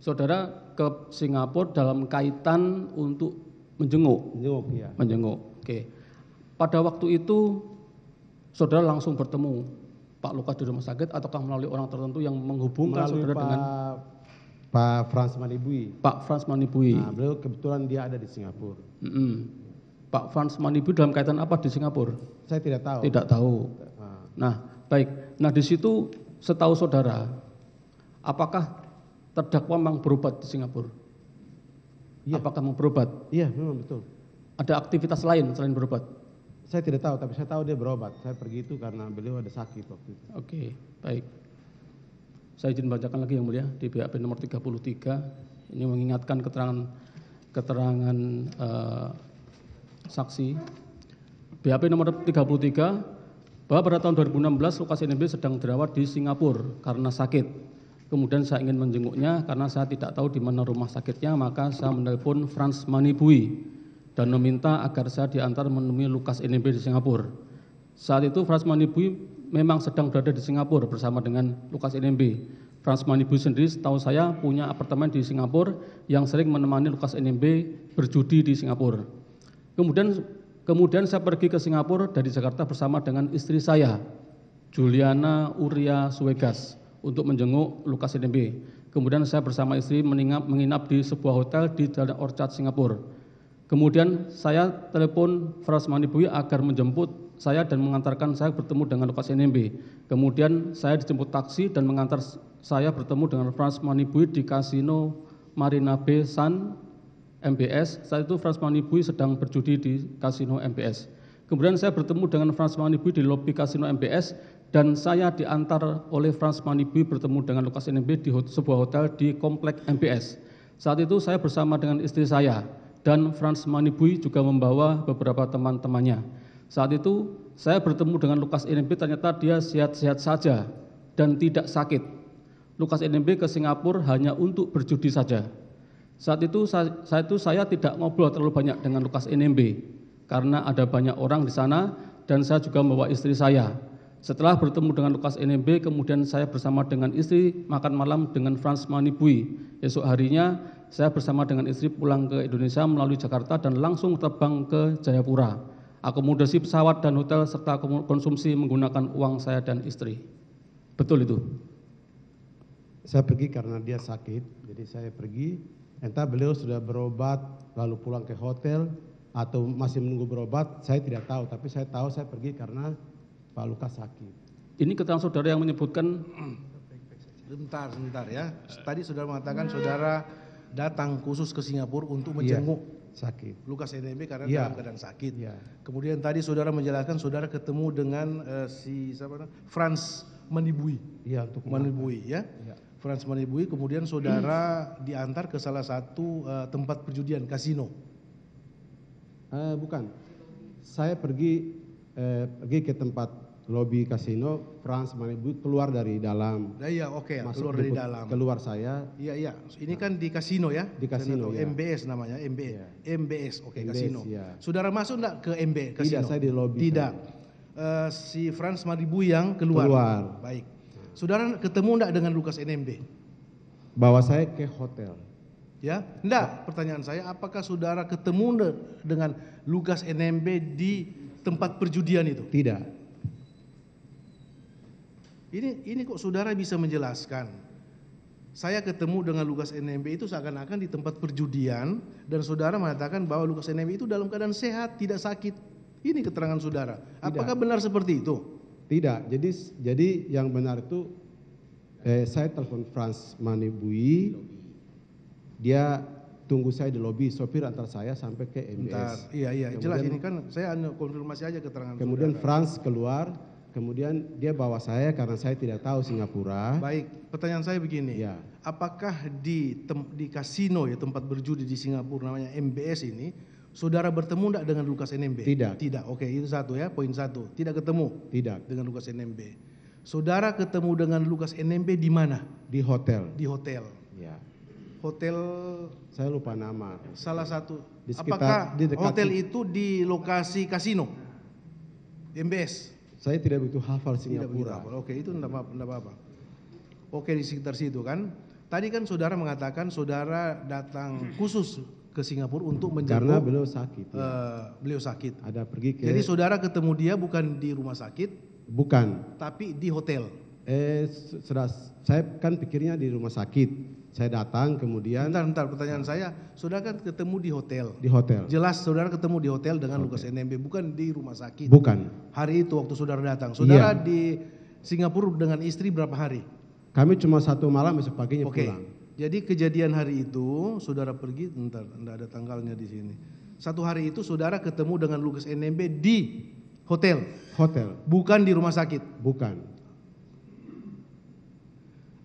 Saudara ke Singapura dalam kaitan untuk menjenguk, Jenguk ya. menjenguk. Oke. Pada waktu itu saudara langsung bertemu Pak Lukas di rumah sakit ataukah melalui orang tertentu yang menghubungkan Melalui saudara Pak, dengan Pak Frans Manibui. Pak Frans Manibui? Nah, beliau kebetulan dia ada di Singapura. Mm-mm. Pak Frans Manibui dalam kaitan apa di Singapura? Saya tidak tahu. Tidak tahu. Nah, Nah, baik. Nah, di situ setahu saudara, apakah terdakwa memang berobat di Singapura? Iya. Apakah mau berobat? iya memang betul. Ada aktivitas lain selain berobat? Saya tidak tahu, tapi saya tahu dia berobat. Saya pergi itu karena beliau ada sakit waktu itu. Oke, baik. Saya izin bacakan lagi yang mulia di BAP nomor 33. Ini mengingatkan keterangan keterangan eh, saksi. BAP nomor 33 bahwa pada tahun 2016 Lukas NMB sedang dirawat di Singapura karena sakit. Kemudian saya ingin menjenguknya karena saya tidak tahu di mana rumah sakitnya, maka saya menelpon Frans Manibui dan meminta agar saya diantar menemui Lukas NMB di Singapura. Saat itu Frans Manibui memang sedang berada di Singapura bersama dengan Lukas NMB. Frans Manibui sendiri setahu saya punya apartemen di Singapura yang sering menemani Lukas NMB berjudi di Singapura. Kemudian kemudian saya pergi ke Singapura dari Jakarta bersama dengan istri saya, Juliana Uria Suegas, untuk menjenguk Lukas NMB. Kemudian saya bersama istri menginap, di sebuah hotel di Jalan Orchard, Singapura. Kemudian saya telepon Frans Manibui agar menjemput saya dan mengantarkan saya bertemu dengan Lukas NMB. Kemudian saya dijemput taksi dan mengantar saya bertemu dengan Frans Manibui di kasino Marina Bay Sun MBS. Saat itu Frans Manibui sedang berjudi di kasino MBS. Kemudian saya bertemu dengan Frans Manibui di lobi kasino MBS dan saya diantar oleh Frans Manibui bertemu dengan Lukas NMB di sebuah hotel di komplek MBS. Saat itu saya bersama dengan istri saya dan Frans Manibui juga membawa beberapa teman-temannya. Saat itu saya bertemu dengan Lukas NMB ternyata dia sehat-sehat saja dan tidak sakit. Lukas NMB ke Singapura hanya untuk berjudi saja. Saat itu saya, saat itu saya tidak ngobrol terlalu banyak dengan Lukas NMB karena ada banyak orang di sana dan saya juga membawa istri saya. Setelah bertemu dengan Lukas NMB, kemudian saya bersama dengan istri makan malam dengan Frans Manibui. Esok harinya saya bersama dengan istri pulang ke Indonesia melalui Jakarta dan langsung terbang ke Jayapura. Akomodasi pesawat dan hotel serta konsumsi menggunakan uang saya dan istri. Betul itu? Saya pergi karena dia sakit, jadi saya pergi. Entah beliau sudah berobat lalu pulang ke hotel atau masih menunggu berobat, saya tidak tahu. Tapi saya tahu saya pergi karena Pak Lukas sakit. Ini keterangan saudara yang menyebutkan Sebentar, sebentar ya. Tadi saudara mengatakan saudara datang khusus ke Singapura untuk Iya, menjenguk sakit. Lukas NMB karena Iya. dalam keadaan sakit. Iya. Kemudian tadi saudara menjelaskan saudara ketemu dengan eh, si siapa namanya? Frans Manibui. Iya untuk Manibui ya. Iya. Frans Manibui kemudian saudara diantar ke salah satu eh, tempat perjudian kasino. Eh, bukan. Saya pergi eh, pergi ke tempat lobi kasino, Frans Manibui keluar dari dalam. Nah, iya oke ya, Masuk keluar dari dalam. Keluar saya, Iya iya, ini kan di kasino ya? Di kasino, ya. tahu, MBS namanya, MBS. Iya. MBS, oke MBS, kasino. iya. Saudara masuk enggak ke MB kasino? Tidak, saya di lobi Tidak. Eh, si Frans Madibu yang keluar. Keluar. Baik. Saudara ketemu enggak dengan Lukas NMB? bawa saya ke hotel. Ya, enggak. Pertanyaan saya, apakah saudara ketemu enggak dengan Lukas NMB di tempat perjudian itu? Tidak. Ini ini kok saudara bisa menjelaskan. Saya ketemu dengan Lukas NMB itu seakan-akan di tempat perjudian dan saudara mengatakan bahwa Lukas NMB itu dalam keadaan sehat, tidak sakit. Ini keterangan saudara. Apakah benar seperti itu? Tidak. Jadi jadi yang benar itu eh, saya telepon Frans Manibui. Dia tunggu saya di lobi, sopir antar saya sampai ke Bentar. MBS. Iya iya, jelas Kemudian- ini kan saya hanya konfirmasi aja keterangan Kemudian saudara. Frans keluar, kemudian dia bawa saya karena saya tidak tahu Singapura. Baik, pertanyaan saya begini. Ya. Apakah di tem- di kasino ya tempat berjudi di Singapura namanya MBS ini saudara bertemu enggak dengan Lukas NMB? Tidak. Tidak. Oke, itu satu ya, poin satu. Tidak ketemu Tidak. dengan Lukas NMB. Saudara ketemu dengan Lukas NMB di mana? Di hotel. Di hotel. Ya. Hotel Saya lupa nama. salah satu. Di sekitar- Apakah di dekat hotel itu di lokasi kasino? MBS. Saya tidak begitu hafal Tidak Singapura. apa. Oke, itu enggak apa-apa. Oke, di sekitar situ kan. Tadi kan saudara mengatakan saudara datang khusus ke Singapura untuk menjenguk Karena beliau sakit. ya. eh, beliau sakit. Ada pergi ke Jadi saudara ketemu dia bukan di rumah sakit, bukan. tapi di hotel. Eh su- sudah saya kan pikirnya di rumah sakit. Saya datang kemudian Bentar, bentar. Pertanyaan saya, saudara kan ketemu di hotel. di hotel. Jelas saudara ketemu di hotel dengan Lukas NMB, bukan di rumah sakit. Bukan. Hari itu waktu saudara datang. Saudara Iya. di Singapura dengan istri berapa hari? Kami cuma satu malam besok paginya Oke. pulang. Jadi kejadian hari itu saudara pergi, bentar, enggak ada tanggalnya di sini. Satu hari itu saudara ketemu dengan Lukas NMB di hotel, Hotel. bukan di rumah sakit. Bukan.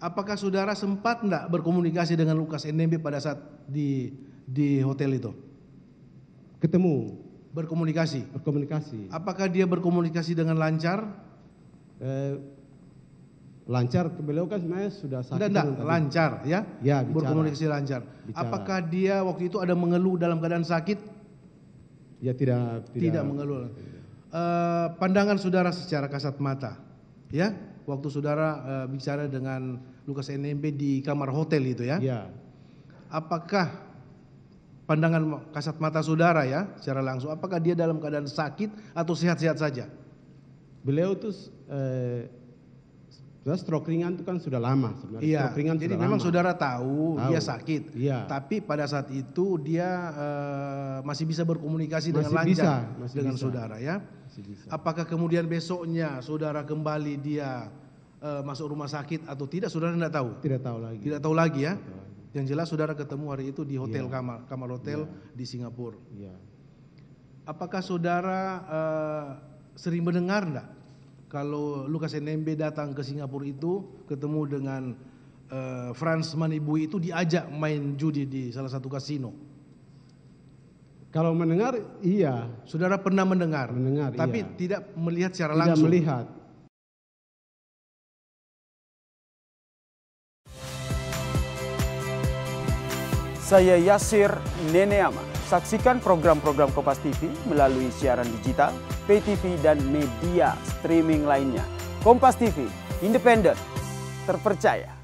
Apakah saudara sempat enggak berkomunikasi dengan Lukas NMB pada saat di di hotel itu? Ketemu, Berkomunikasi. berkomunikasi. Apakah dia berkomunikasi dengan lancar? Eh, lancar beliau kan sebenarnya sudah sakit. Enggak, enggak, kan lancar ya. Ya, bicara. Berkomunikasi lancar. Bicara. Apakah dia waktu itu ada mengeluh dalam keadaan sakit? Ya tidak Tidak, tidak, mengeluh. Eh, pandangan saudara secara kasat mata, ya, waktu saudara eh, bicara dengan Lukas NMB di kamar hotel itu ya, Ya. apakah pandangan kasat mata saudara ya, secara langsung, apakah dia dalam keadaan sakit atau sehat-sehat saja? Beliau tuh eh, stroke ringan itu kan sudah lama sebenarnya. Iya. Stroke ringan Jadi sudah memang lama. saudara tahu, Tahu. dia sakit, Iya. tapi pada saat itu dia eh, masih bisa berkomunikasi dengan Masih lancar bisa, masih dengan bisa. saudara ya. Masih bisa. Apakah kemudian besoknya saudara kembali dia eh, masuk rumah sakit atau tidak? Saudara tidak tahu. Tidak tahu lagi. Tidak tahu lagi ya. Tidak tahu lagi. Yang jelas saudara ketemu hari itu di hotel Iya. kamar kamar hotel di Singapura. Iya. Apakah saudara eh, sering mendengar enggak kalau Lukas NMB datang ke Singapura itu ketemu dengan eh, Franz Manibui itu diajak main judi di salah satu kasino. Kalau mendengar iya, Saudara pernah mendengar, Mendengar, tapi iya. tidak melihat secara tidak langsung. melihat. Saya Yasir Neneama. Saksikan program-program Kompas TV melalui siaran digital, pay TV, dan media streaming lainnya. Kompas TV, independen, terpercaya.